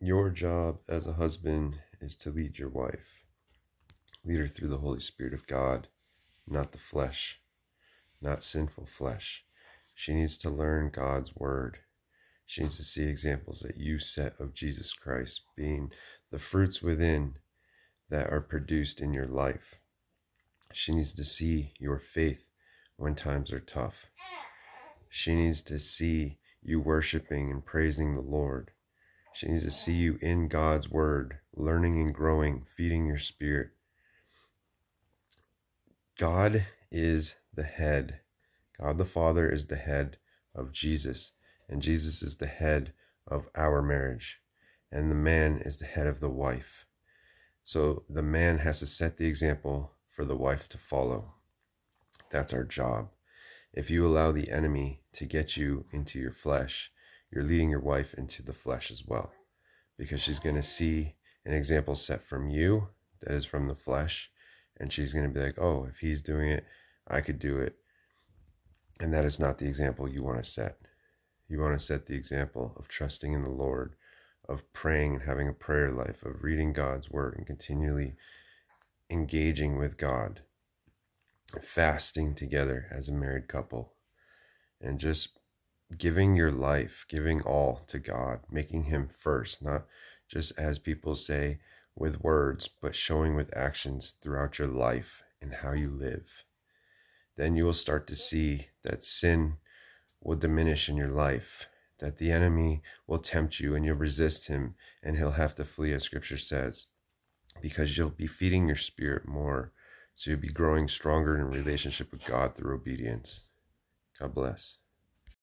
your job as a husband is to lead your wife, lead her through the Holy Spirit of God, not the flesh, not sinful flesh. She needs to learn God's word. She needs to see examples that you set of Jesus Christ being the fruits within that are produced in your life. She needs to see your faith when times are tough. She needs to see you worshiping and praising the Lord. She needs to see you in God's word, learning and growing, feeding your spirit. God is the head. God the Father is the head of Jesus, and Jesus is the head of our marriage, and the man is the head of the wife. So the man has to set the example for the wife to follow. That's our job. If you allow the enemy to get you into your flesh, you're leading your wife into the flesh as well. Because she's going to see an example set from you that is from the flesh and she's going to be like oh if he's doing it i could do it. And that is not the example you want to set. You want to set the example of trusting in the lord of praying and having a prayer life of reading god's word and continually engaging with god fasting together as a married couple and just giving your life, giving all to God, making Him first, not just as people say with words, but showing with actions throughout your life and how you live. Then you will start to see that sin will diminish in your life, that the enemy will tempt you and you'll resist him and he'll have to flee, as scripture says, because you'll be feeding your spirit more. So you'll be growing stronger in relationship with God through obedience. God bless.